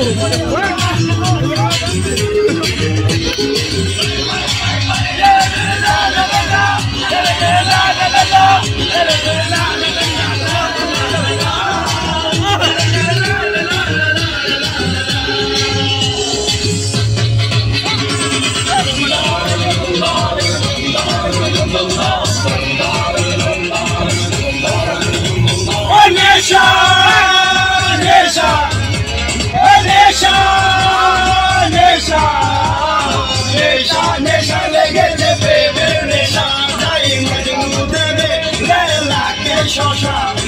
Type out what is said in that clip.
Thank you. changera.